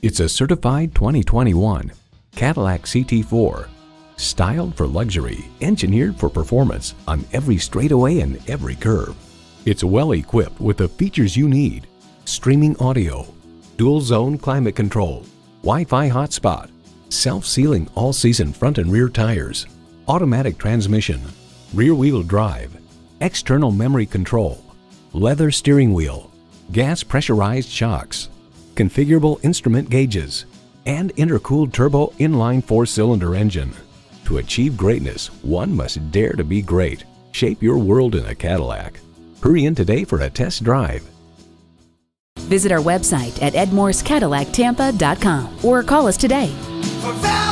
It's a certified 2021 Cadillac CT4. Styled for luxury, engineered for performance on every straightaway and every curve. It's well equipped with the features you need. Streaming audio, dual zone climate control, Wi-Fi hotspot, self-sealing all-season front and rear tires, automatic transmission, rear-wheel drive, external memory control, leather steering wheel, gas pressurized shocks, configurable instrument gauges, and intercooled turbo inline four-cylinder engine. To achieve greatness, one must dare to be great. Shape your world in a Cadillac. Hurry in today for a test drive. Visit our website at edmorsecadillactampa.com or call us today. For value.